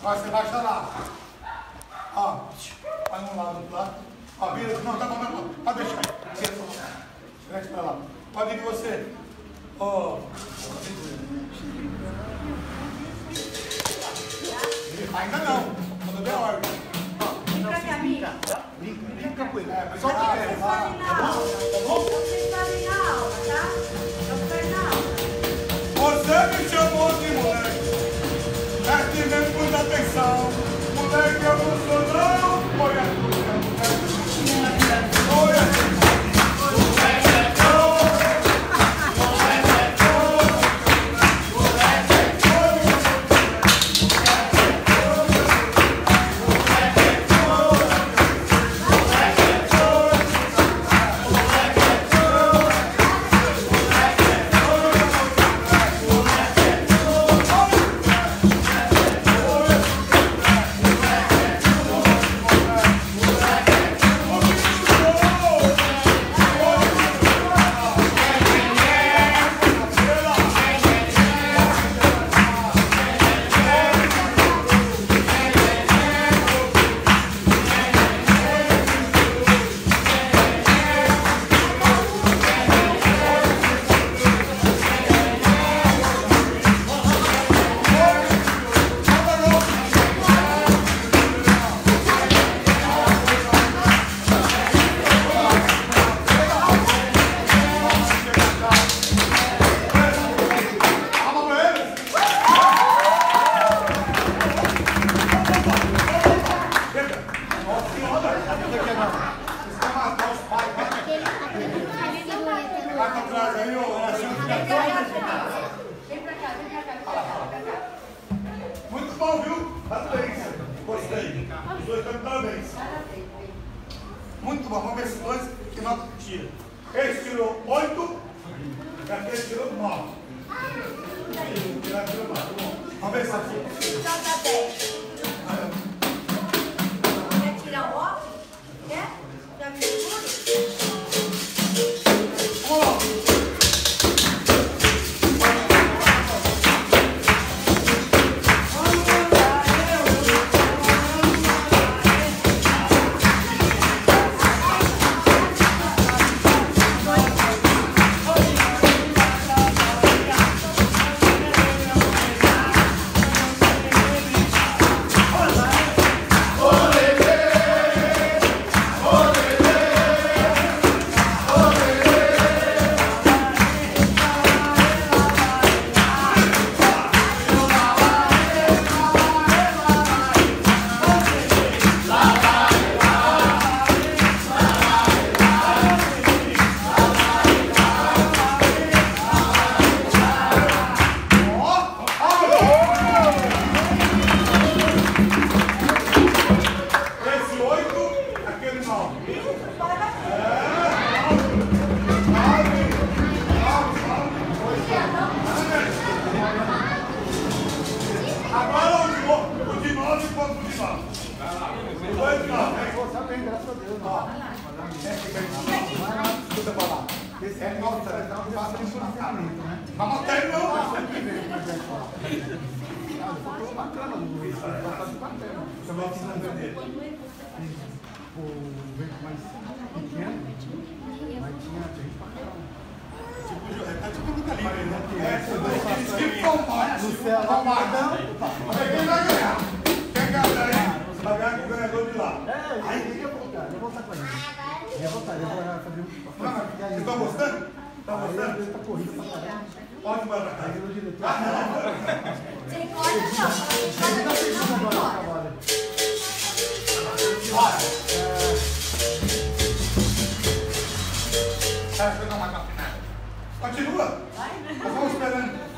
Vai, você baixa lá. Ó, vai um lado, outro lado. Ó, vira. Não, tá bom, tá bom. Pode deixar aí. Vira pra lá. Vira pra lá. Pode ir você. Ó. Ainda não. Quando der ordem. Pra cá, amiga. Brinca, brinca com ele. É, vocês é. na aula. Vocês fazem na aula, tá? Muita atenção. Moleque, sou e aquele tirou 9. Tirou 9. Vamos ver se aqui. Nota 10. É nossa, né? Tá fácil de funcionamento, né? Vamos até não. Ficou bacana o Luiz. Tá de bacana. Você vai precisar vender. O vento mais pequeno, mas tinha gente pra caramba. Tá tipo do calibre, né? É, tipo céu, lá, Combate. Mas quem vai ganhar? Quem ganhar aí? Vai ganhar com o ganhador de lá. É, aí eu ia voltar, eu. Ia voltar, ia voltar, fazer um. Mas Vocês estão gostando? Estão Aí gostando? ele tá corrida pra caramba. Pode embora pra Aí o diretor. Corda não, tá agora no corda. trabalho. Vai, você não vai. Continua. Nós vamos esperando.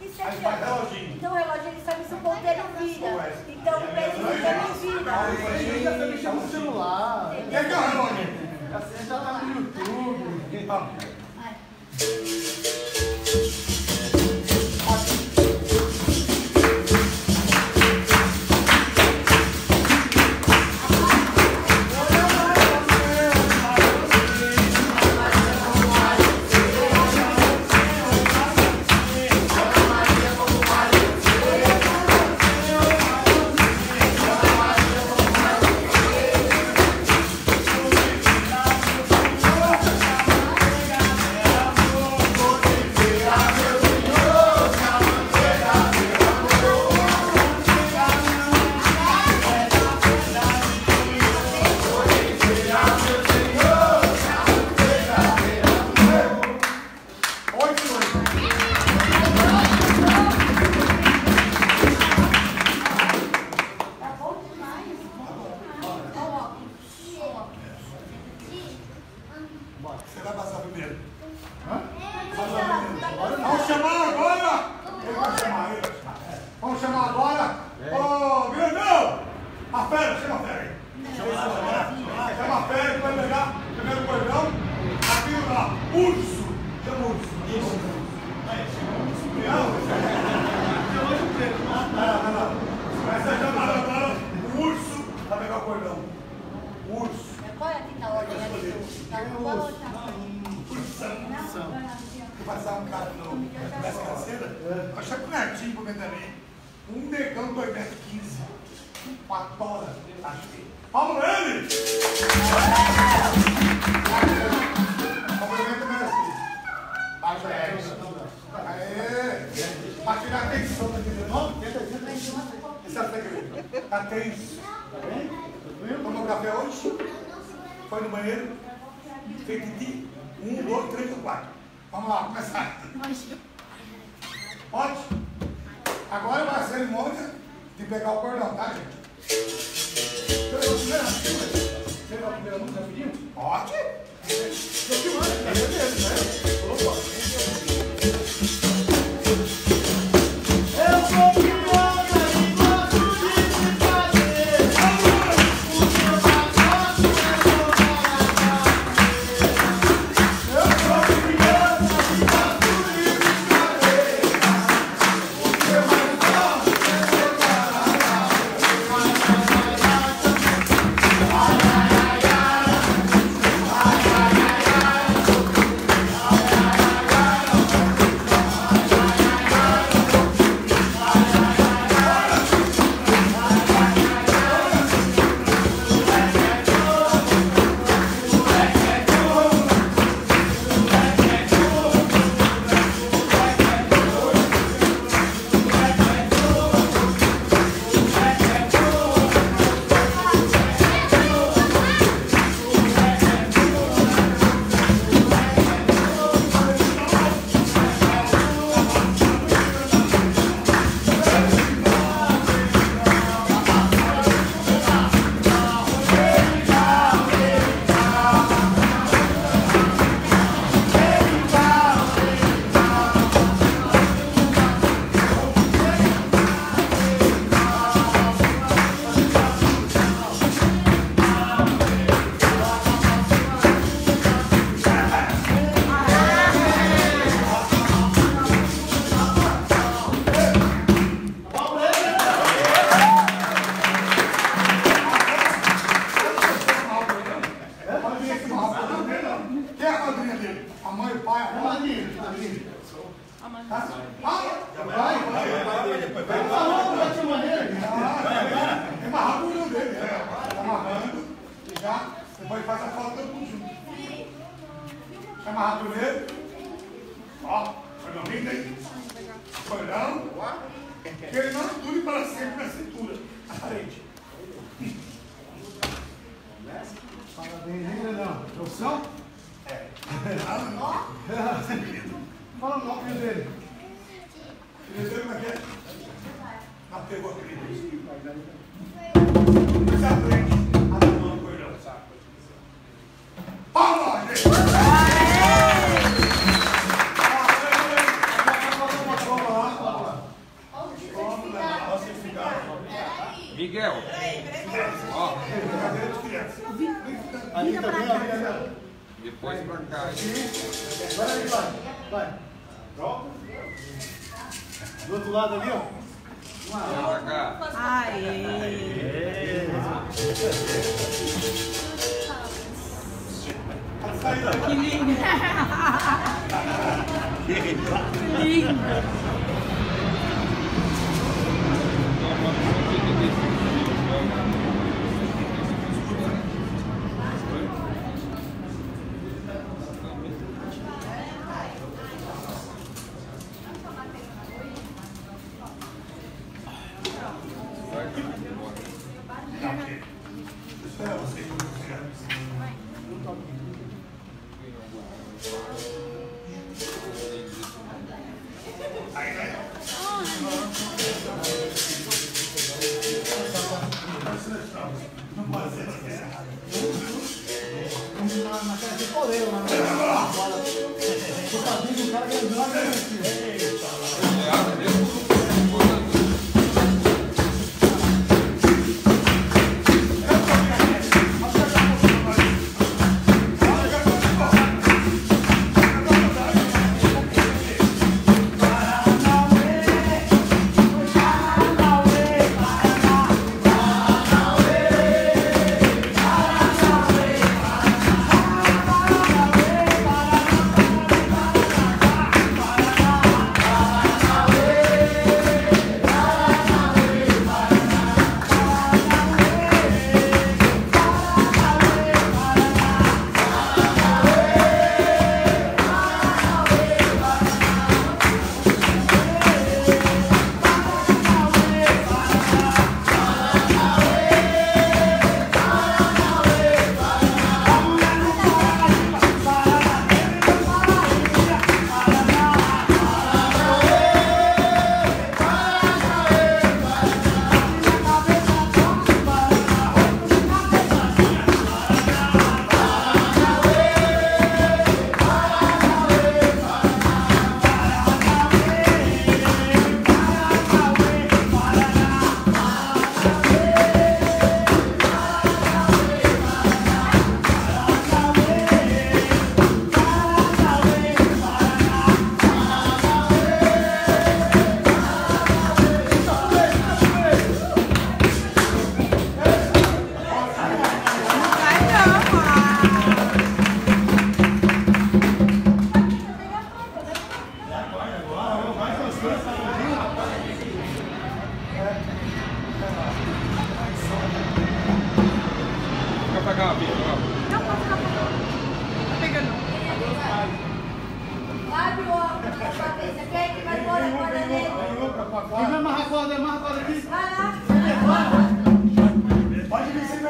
Sete faz anos. reloginho. Então o relógio ele sabe se o ponteiro vira. Então o peso não vira. Você mexer no celular. O que é que é o relógio? Assim já tá no YouTube. Você vai passar primeiro. Hã? Vamos chamar agora! Ele vai chamar, ele vai chamar. Vamos chamar agora! Ô, grandão! A fera, chama a fera aí. Chama a fera que vai pegar o primeiro cordão. Aqui lá, urso. Chama o urso. Não, não, não. Vai ser chamado agora o urso para pegar o cordão. O urso. Qual é a quinta ordem ali do. Tá no qual outra? que passar um cara no das canseiras, eu chamo um netinho pra meter ali. Um negão 2 metros 15. Uma tora, acho que. Vamos! Cumprimento merecido. Baixa a Aê! Tirar a tensão daquele nome, esse até Tá tenso. Tomou café hoje? Foi no banheiro? Fez xixi? Um, dois, três ou quatro. Vamos lá, começar. Pode? Agora vai a cerimônia de pegar o cordão, tá, gente? Você a primeira? Você levou a primeira música rapidinho? Pode. Eu que mando, é beleza, né? Falou, dele? Conheceu como é que é? Ah, pegou a crise. Mas aprende a dar uma coisa no saco. Palma, gente! Miguel. Peraí, peraí. Ó. Ali também, ali, ali. Depois pra cá. Vai, vai, vai. Do outro lado ali, ó. Vamos lá. Aê. Que lindo. que lindo.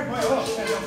Very much.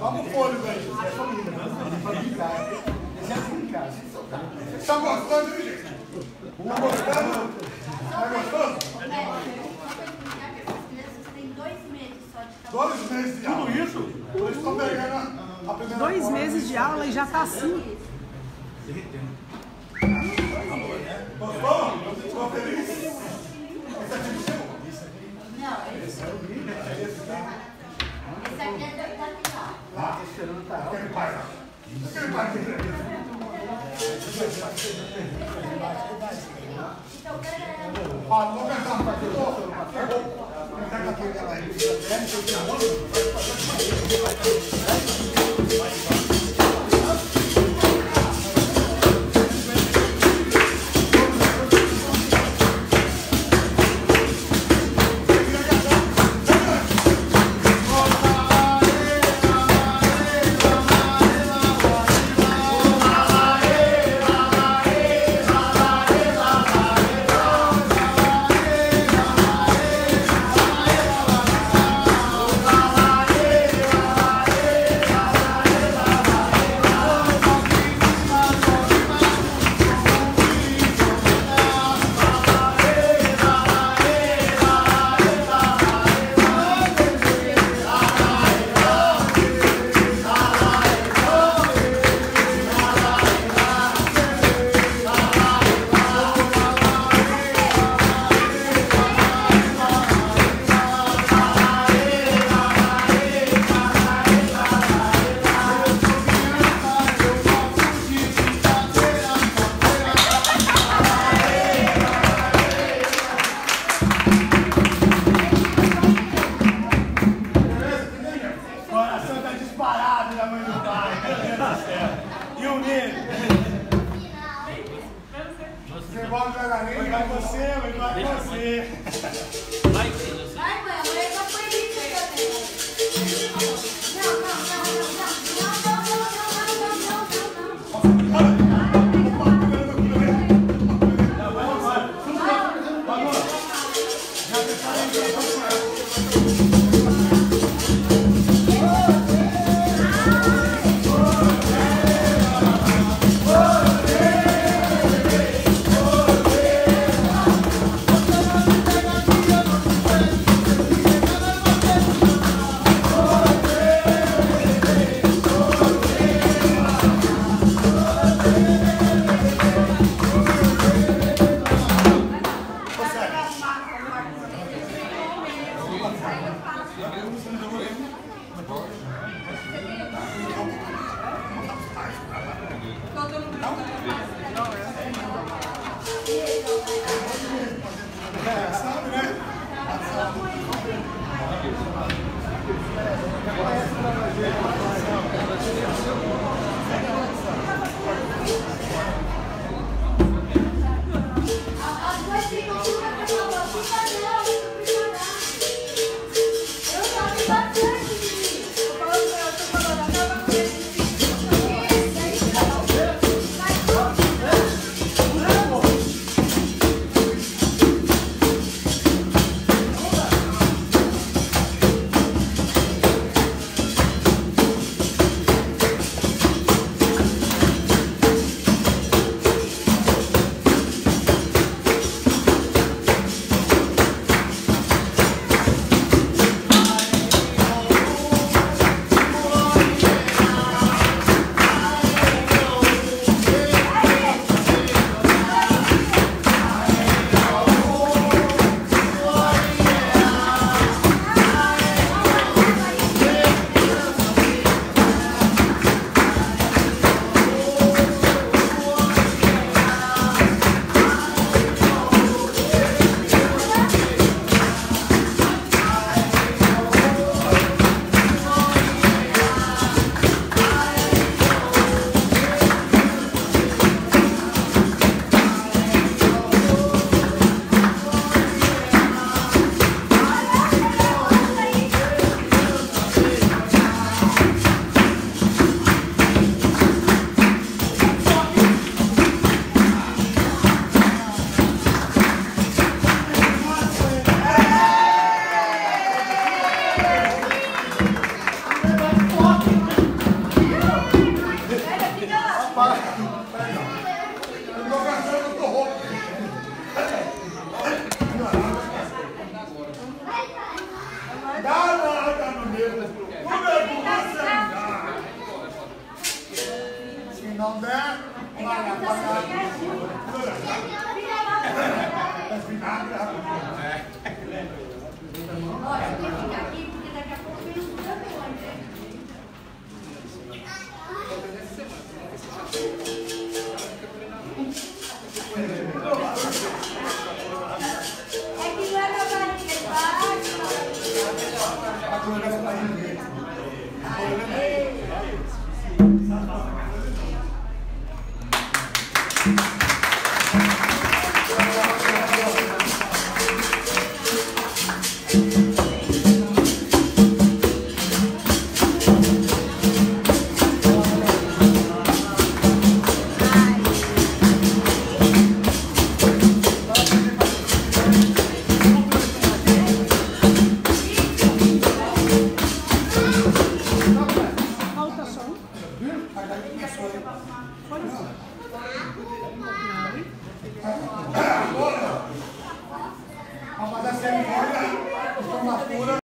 Vamos fôlego aí. É família, né? É brincar. Tá gostando, gente? Tá gostando? Tá gostando? Dois meses de aula. Tudo isso? Eles pegando a primeira Dois meses de aula e já está assim. Derretendo. Gostou? Ficou feliz? Você não, esse é o. Esse aqui é da final. Lá? Esse tá. Aquele pai. Aquele pai. Não vou cantar um partido. Vou cantar um partido. Vou cantar um partido. igual devagarinho, vai você, vai igual você. Agora, a